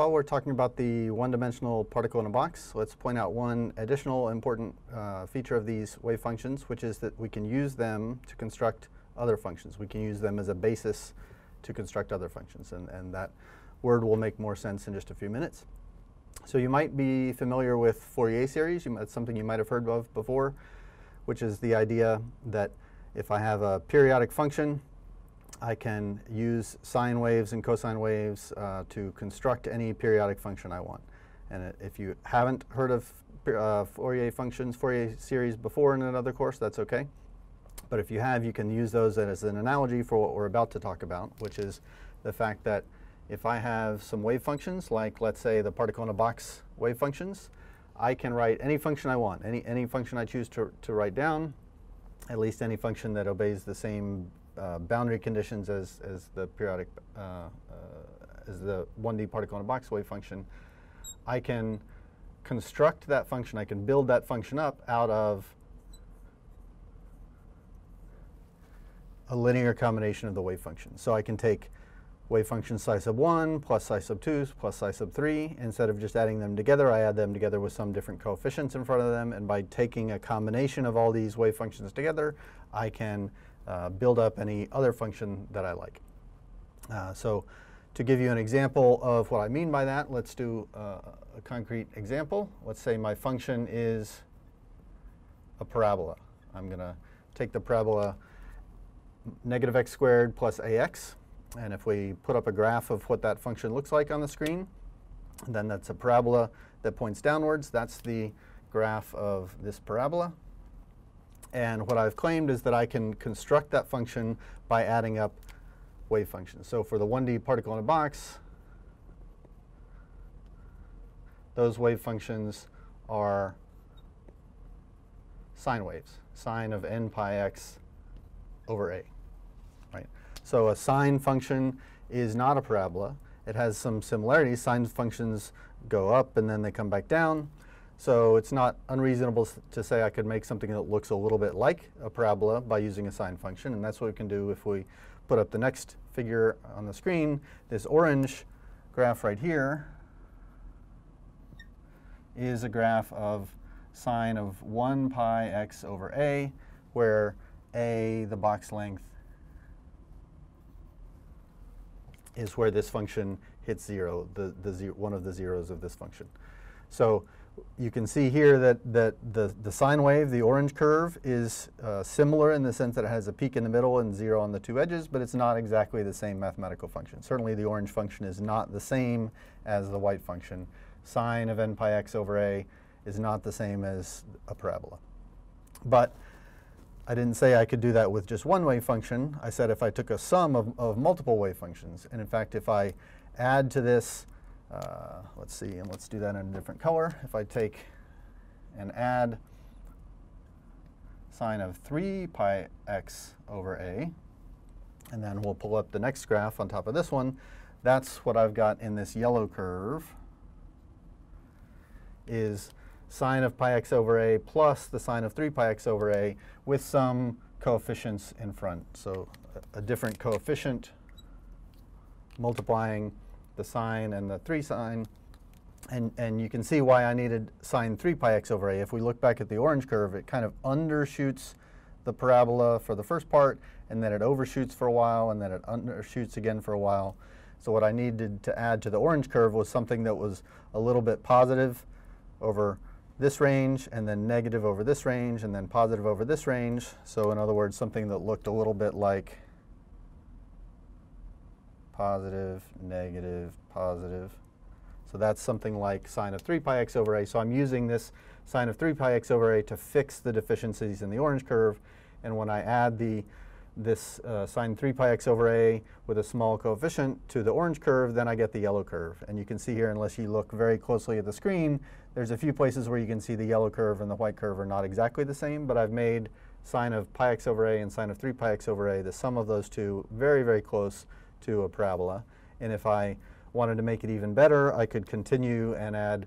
while we're talking about the one-dimensional particle in a box, let's point out one additional important uh, feature of these wave functions, which is that we can use them to construct other functions. We can use them as a basis to construct other functions, and, and that word will make more sense in just a few minutes. So you might be familiar with Fourier series. You, it's something you might have heard of before, which is the idea that if I have a periodic function, I can use sine waves and cosine waves uh, to construct any periodic function I want. And if you haven't heard of uh, Fourier functions, Fourier series before in another course, that's okay. But if you have, you can use those as an analogy for what we're about to talk about, which is the fact that if I have some wave functions, like let's say the particle in a box wave functions, I can write any function I want, any, any function I choose to, to write down, at least any function that obeys the same uh, boundary conditions as, as the periodic, uh, uh, as the 1D particle in a box wave function, I can construct that function, I can build that function up out of a linear combination of the wave functions. So I can take wave function psi sub 1 plus psi sub 2 plus psi sub 3. Instead of just adding them together, I add them together with some different coefficients in front of them. And by taking a combination of all these wave functions together, I can build up any other function that I like. Uh, so to give you an example of what I mean by that, let's do uh, a concrete example. Let's say my function is a parabola. I'm going to take the parabola negative x squared plus ax. And if we put up a graph of what that function looks like on the screen, then that's a parabola that points downwards. That's the graph of this parabola. And what I've claimed is that I can construct that function by adding up wave functions. So for the 1D particle in a box, those wave functions are sine waves, sine of n pi x over a. Right? So a sine function is not a parabola. It has some similarities. Sine functions go up and then they come back down. So it's not unreasonable to say I could make something that looks a little bit like a parabola by using a sine function, and that's what we can do if we put up the next figure on the screen. This orange graph right here is a graph of sine of 1 pi x over a, where a, the box length, is where this function hits zero, the, the zero, one of the zeros of this function. So you can see here that, that the, the sine wave, the orange curve, is uh, similar in the sense that it has a peak in the middle and zero on the two edges, but it's not exactly the same mathematical function. Certainly the orange function is not the same as the white function. Sine of n pi x over a is not the same as a parabola. But I didn't say I could do that with just one wave function. I said if I took a sum of, of multiple wave functions, and in fact if I add to this uh, let's see, and let's do that in a different color. If I take and add sine of 3 pi x over a, and then we'll pull up the next graph on top of this one, that's what I've got in this yellow curve, is sine of pi x over a plus the sine of 3 pi x over a with some coefficients in front. So a, a different coefficient multiplying the sine and the 3 sine. And, and you can see why I needed sine 3 pi x over a. If we look back at the orange curve, it kind of undershoots the parabola for the first part, and then it overshoots for a while, and then it undershoots again for a while. So what I needed to add to the orange curve was something that was a little bit positive over this range, and then negative over this range, and then positive over this range. So in other words, something that looked a little bit like positive, negative, positive. So that's something like sine of 3 pi x over a. So I'm using this sine of 3 pi x over a to fix the deficiencies in the orange curve. And when I add the this uh, sine 3 pi x over a with a small coefficient to the orange curve, then I get the yellow curve. And you can see here, unless you look very closely at the screen, there's a few places where you can see the yellow curve and the white curve are not exactly the same, but I've made sine of pi x over a and sine of 3 pi x over a, the sum of those two, very, very close to a parabola. And if I wanted to make it even better, I could continue and add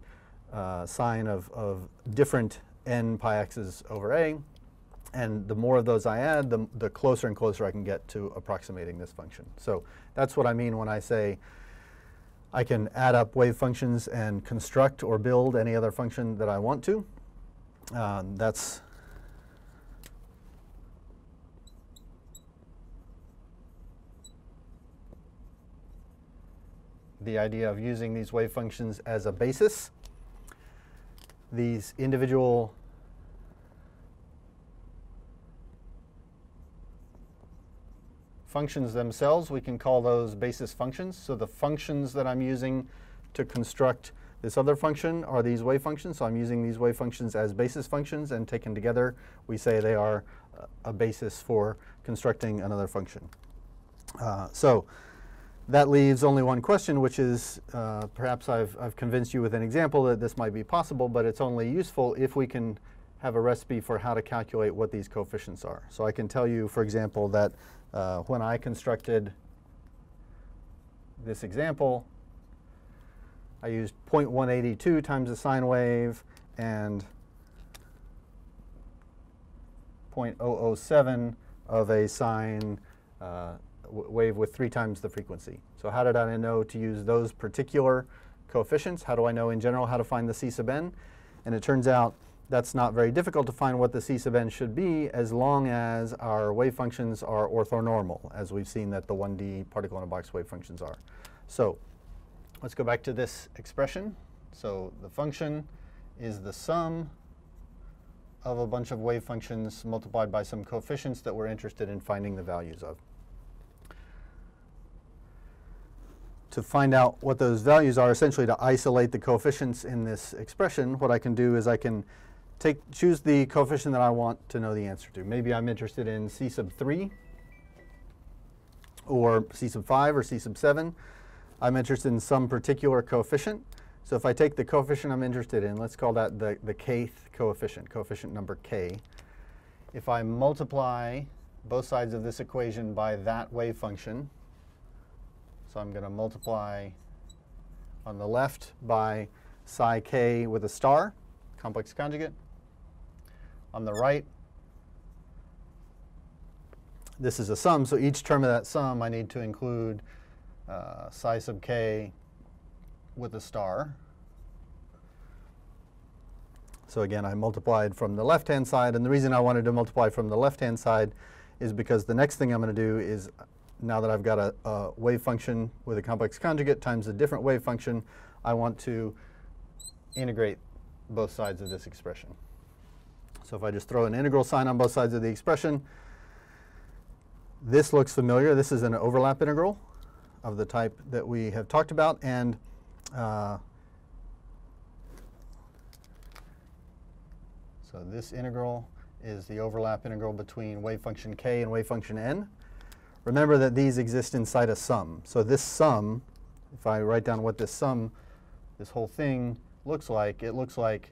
uh, sine of, of different n pi x's over a. And the more of those I add, the, the closer and closer I can get to approximating this function. So that's what I mean when I say I can add up wave functions and construct or build any other function that I want to. Uh, that's the idea of using these wave functions as a basis. These individual functions themselves, we can call those basis functions. So the functions that I'm using to construct this other function are these wave functions. So I'm using these wave functions as basis functions, and taken together, we say they are a basis for constructing another function. Uh, so that leaves only one question, which is uh, perhaps I've, I've convinced you with an example that this might be possible, but it's only useful if we can have a recipe for how to calculate what these coefficients are. So I can tell you, for example, that uh, when I constructed this example, I used 0.182 times the sine wave and 0.007 of a sine uh, wave with three times the frequency. So how did I know to use those particular coefficients? How do I know in general how to find the C sub n? And it turns out that's not very difficult to find what the C sub n should be as long as our wave functions are orthonormal, as we've seen that the 1D particle in a box wave functions are. So let's go back to this expression. So the function is the sum of a bunch of wave functions multiplied by some coefficients that we're interested in finding the values of. To find out what those values are, essentially to isolate the coefficients in this expression, what I can do is I can take, choose the coefficient that I want to know the answer to. Maybe I'm interested in C sub 3 or C sub 5 or C sub 7. I'm interested in some particular coefficient. So if I take the coefficient I'm interested in, let's call that the, the kth coefficient, coefficient number k. If I multiply both sides of this equation by that wave function, so I'm going to multiply on the left by psi k with a star, complex conjugate, on the right. This is a sum, so each term of that sum I need to include uh, psi sub k with a star. So again, I multiplied from the left-hand side, and the reason I wanted to multiply from the left-hand side is because the next thing I'm going to do is, now that I've got a, a, wave function with a complex conjugate times a different wave function, I want to integrate both sides of this expression. So if I just throw an integral sign on both sides of the expression, this looks familiar. This is an overlap integral of the type that we have talked about. And uh, so this integral is the overlap integral between wave function k and wave function n. Remember that these exist inside a sum. So this sum, if I write down what this sum, this whole thing looks like, it looks like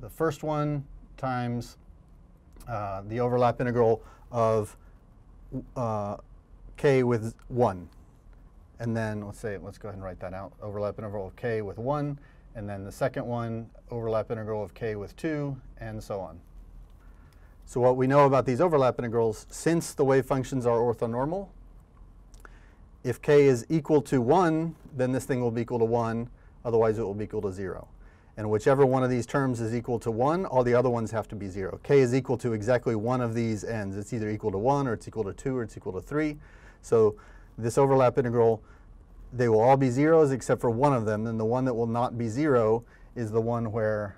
the first one times uh, the overlap integral of uh, k with 1. And then let's say, let's go ahead and write that out. Overlap integral of k with 1. And then the second one, overlap integral of k with 2, and so on. So what we know about these overlap integrals, since the wave functions are orthonormal, if k is equal to 1, then this thing will be equal to 1. Otherwise, it will be equal to 0. And whichever one of these terms is equal to 1, all the other ones have to be 0. k is equal to exactly one of these ends. It's either equal to 1, or it's equal to 2, or it's equal to 3. So this overlap integral, they will all be zeros except for one of them. And the one that will not be 0 is the one where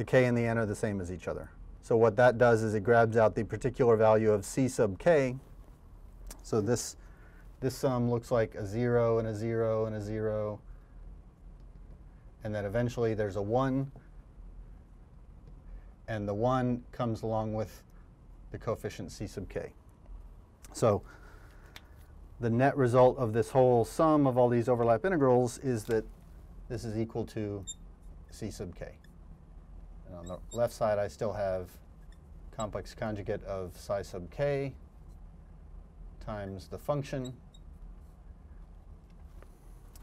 the k and the n are the same as each other. So what that does is it grabs out the particular value of c sub k. So this this sum looks like a 0 and a 0 and a 0. And then eventually there's a 1. And the 1 comes along with the coefficient c sub k. So the net result of this whole sum of all these overlap integrals is that this is equal to c sub k. And on the left side, I still have complex conjugate of psi sub k times the function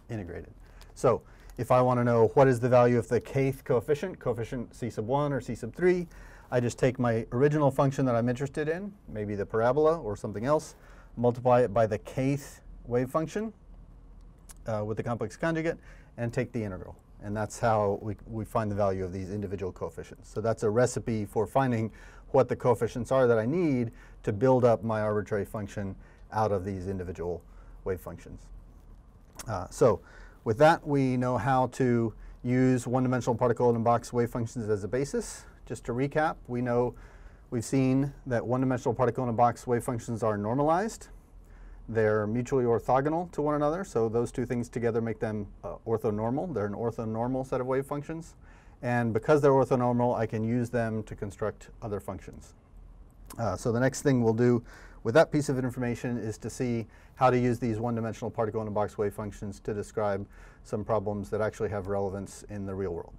integrated. So if I want to know what is the value of the kth coefficient, coefficient c sub 1 or c sub 3, I just take my original function that I'm interested in, maybe the parabola or something else, multiply it by the kth wave function uh, with the complex conjugate, and take the integral. And that's how we, we find the value of these individual coefficients. So that's a recipe for finding what the coefficients are that I need to build up my arbitrary function out of these individual wave functions. Uh, so with that, we know how to use one-dimensional particle in a box wave functions as a basis. Just to recap, we know we've seen that one-dimensional particle in a box wave functions are normalized. They're mutually orthogonal to one another, so those two things together make them uh, orthonormal. They're an orthonormal set of wave functions. And because they're orthonormal, I can use them to construct other functions. Uh, so the next thing we'll do with that piece of information is to see how to use these one-dimensional particle in a box wave functions to describe some problems that actually have relevance in the real world.